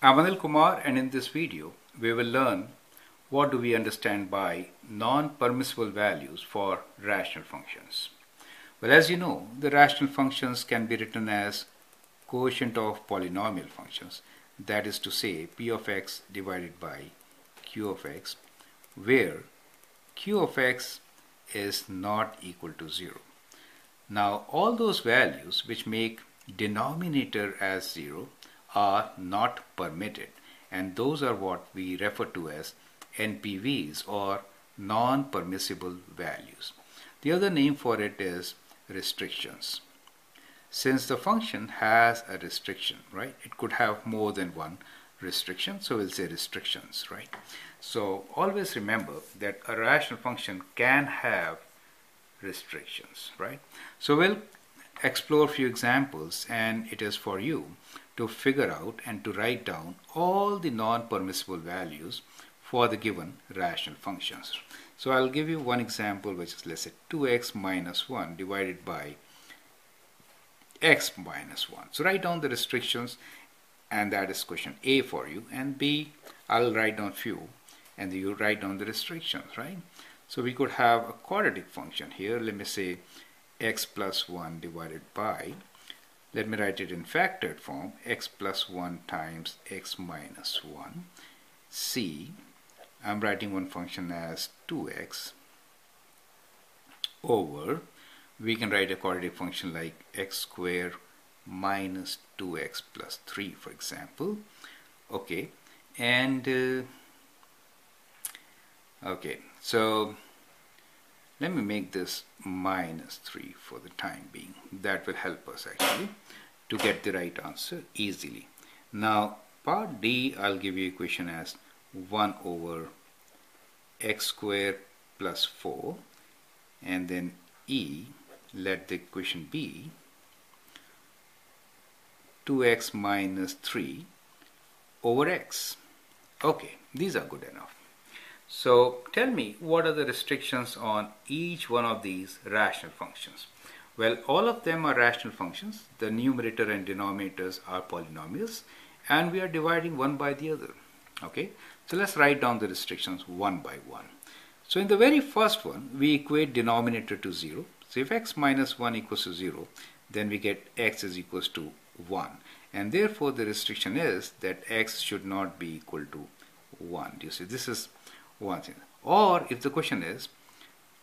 I'm Anil Kumar and in this video we will learn what do we understand by non-permissible values for rational functions. Well as you know the rational functions can be written as quotient of polynomial functions that is to say p of x divided by q of x where q of x is not equal to 0. Now all those values which make denominator as 0 are not permitted and those are what we refer to as NPVs or non-permissible values. The other name for it is restrictions. Since the function has a restriction, right, it could have more than one restriction, so we'll say restrictions, right. So always remember that a rational function can have restrictions, right. So we'll explore a few examples and it is for you to figure out and to write down all the non-permissible values for the given rational functions. So I'll give you one example which is let's say 2x minus 1 divided by x minus 1. So write down the restrictions and that is question A for you and B I'll write down few and you write down the restrictions right. So we could have a quadratic function here let me say x plus 1 divided by let me write it in factored form. X plus 1 times x minus 1 c I'm writing one function as 2x over we can write a quadratic function like x square minus 2x plus 3 for example. Okay and uh, okay so let me make this minus 3 for the time being. That will help us actually to get the right answer easily. Now part D I'll give you equation as 1 over x square plus 4 and then E let the equation be 2x minus 3 over x. Okay these are good enough so tell me what are the restrictions on each one of these rational functions. Well, all of them are rational functions. The numerator and denominators are polynomials and we are dividing one by the other. Okay, so let's write down the restrictions one by one. So in the very first one, we equate denominator to 0. So if x minus 1 equals to 0, then we get x is equals to 1. And therefore the restriction is that x should not be equal to 1. Do you see, this is one thing. Or if the question is,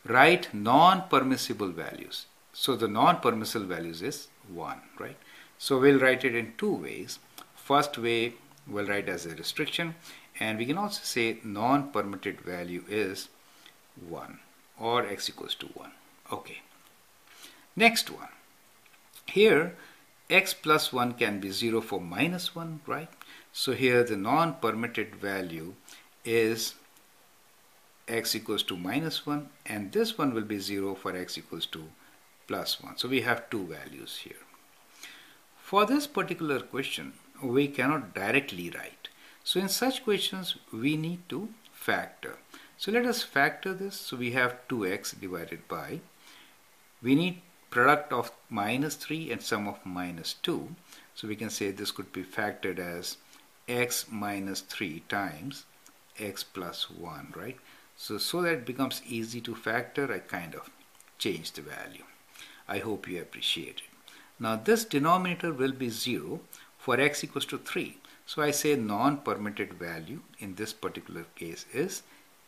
write non-permissible values. So the non-permissible values is 1, right? So we'll write it in two ways. First way, we'll write as a restriction and we can also say non-permitted value is 1 or x equals to 1. Okay. Next one. Here, x plus 1 can be 0 for minus 1, right? So here the non-permitted value is x equals to minus 1 and this one will be 0 for x equals to plus 1. So we have two values here. For this particular question, we cannot directly write. So in such questions, we need to factor. So let us factor this. So we have 2x divided by, we need product of minus 3 and sum of minus 2. So we can say this could be factored as x minus 3 times x plus 1, right? So, so that becomes easy to factor, I kind of change the value. I hope you appreciate it. Now this denominator will be 0 for x equals to 3. So I say non-permitted value in this particular case is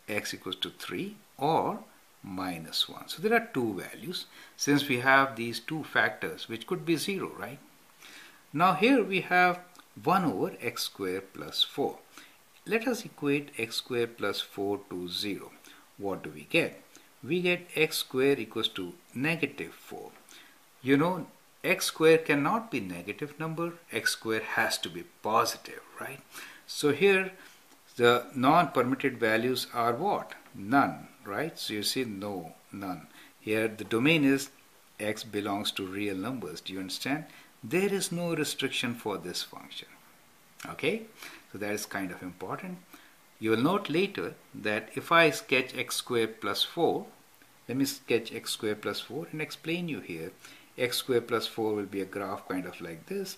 x equals to 3 or minus 1. So there are two values since we have these two factors which could be 0, right? Now here we have 1 over x squared plus 4. Let us equate x squared plus 4 to 0. What do we get? We get x squared equals to negative 4. You know, x squared cannot be negative number. x squared has to be positive, right? So here, the non-permitted values are what? None, right? So you see no, none. Here the domain is x belongs to real numbers. Do you understand? There is no restriction for this function. Okay? So that is kind of important. You will note later that if I sketch x squared plus 4, let me sketch x squared plus 4 and explain you here. x squared plus 4 will be a graph kind of like this.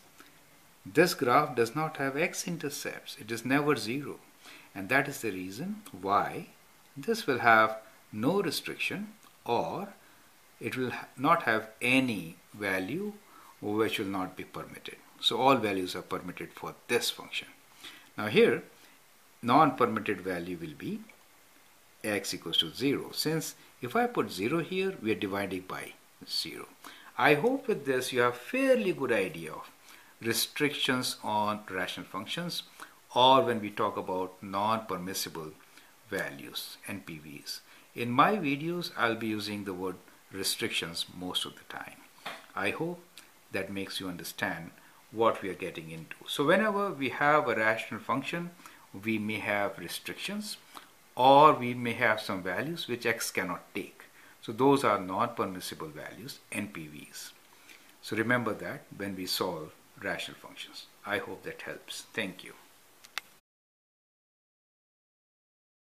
This graph does not have x-intercepts. It is never zero. And that is the reason why this will have no restriction or it will not have any value which will not be permitted. So all values are permitted for this function. Now here non-permitted value will be x equals to 0. Since if I put 0 here, we are dividing by 0. I hope with this you have fairly good idea of restrictions on rational functions or when we talk about non-permissible values, NPVs. In my videos, I'll be using the word restrictions most of the time. I hope that makes you understand what we are getting into. So whenever we have a rational function, we may have restrictions or we may have some values which x cannot take. So those are non-permissible values, NPVs. So remember that when we solve rational functions. I hope that helps. Thank you.